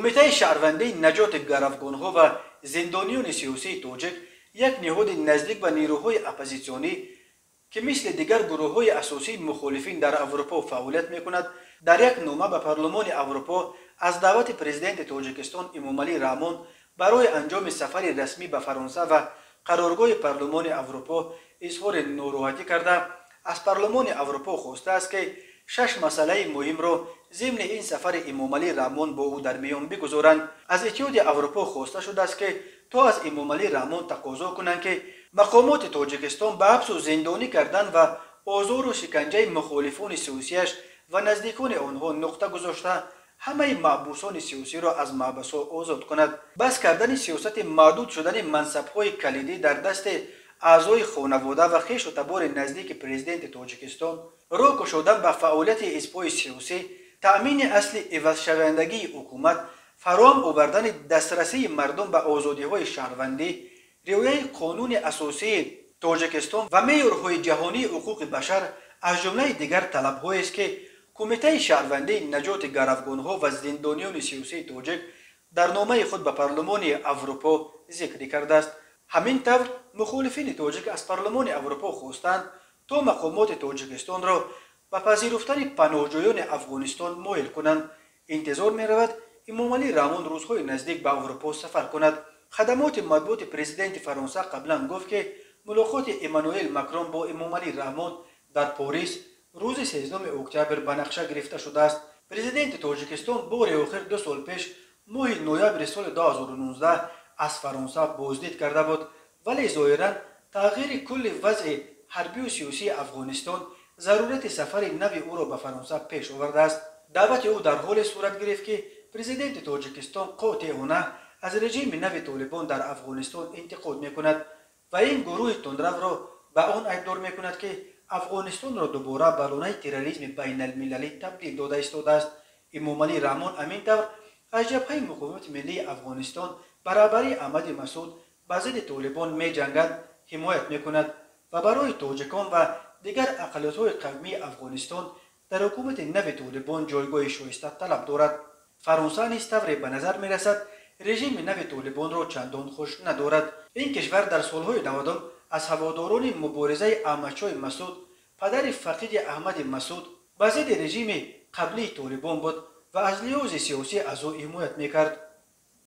кумитаи шаҳрвандии наҷоти гаравгонҳо ва зиндониёни сиёсии тоҷик як ниҳоди наздик ба нерӯҳои оппозитсионӣ ки мисли дигар гурӯҳҳои асосии мухолифин дар аврупо фаъолият мекунад дар як нома ба парлумони аврупо аз даъвати президенти тоҷикистон эмомалӣ раҳмон барои анҷоми сафари расмӣ ба фаронса ва қароргоҳи парлумони аврупо изҳори нороҳатӣ карда аз парлумони аврупо хостааст ки شش مسئله مهم رو ضمن این سفر امومالی رامون با او در میان بگذارند از اتحاد اروپا خواسته شده است که تو از امومالی رامون تقاضا کنند که مقامات تاجیکستان به حبس و زندانی کردن و آزار و شکنجه مخالفان سیاسیاش و نزدیکان آنها نقطه گذاشته همه معبوسان سیاسی را از معبس آزاد کند. بس کردن سیاست معدود شدن منصبهای کلیدی در دست аъзои хонавода ва хешу табори наздики президенти тоҷикистон роҳ кушодан ба фаъолияти ҳизбҳои сиёсӣ таъмини асли ивазшавандагии ҳукумат фароҳам овардани дастрасии мардум ба озодиҳои шаҳрвандӣ риояи қонуни асосии тоҷикистон ва меъёрҳои ҷаҳонии ҳуқуқи башар аз ҷумлаи дигар талабҳоест ки кумитаи шаҳрвандии наҷоти гаравгонҳо ва зиндониёни сиёсии тоҷик дар номаи худ ба парлумони аврупо зикрӣ кардааст Hamینطور مخالفین توجیک از پارلمان اروپا خواستند تا مقامات توجیکستان را به پذیرفتن پناهجویان افغانستان مایل کنند. انتظار می رود امام علی روزهای نزدیک به اروپا سفر کند. خدمات مطبوعات پرزیدنت فرانسه قبلا گفت که ملاقات ایمانوئل مکرون با امام علی در پاریس روز 13 اکتبر به نقشه گرفته شده است. پرزیدنت تاجیکستان بار آخر دو سال پیش ماه نویابر سال 2019 از فرانسه بازدید کرده بود. ولی ظاهرا تغییر کل وضع حربی و سیاسی افغانستان ضرورت سفر نوی او را به فرانسه پیش آورده است. دعوت او در حال صورت گرفت که پرزیدنت تاجیکستان قاطعانه از رژیم نو طالبان در افغانستان انتقاد می‌کند و این گروه تندرو را به آن عیبدار می‌کند که افغانستان را دوباره برانه تروریسم بین المللی تبدیل داده ایستاده است. امام علی رحمان امین طور از جبهه مقاومت ملی افغانستان раҳбарии аҳмади масуд ба зидди толибон меҷангад ҳимоят мекунад ва барои тоҷикон ва дигар ақалиятҳои қавмии афғонистон дар ҳукумати нави толибон ҷойгоҳи шоиста талаб дорад. Фаронса низ тавре ба назар мерасад режими нави толибонро чандон хуш надорад. Ин кишвар дар солҳои навадум аз ҳаводорони муборизаи аҳмадшоҳи масуд падари фақиди аҳмади масуд ба зидди режими қаблии толибон буд ва аз лиҳози сиёсӣ аз ӯ ҳимоят мекард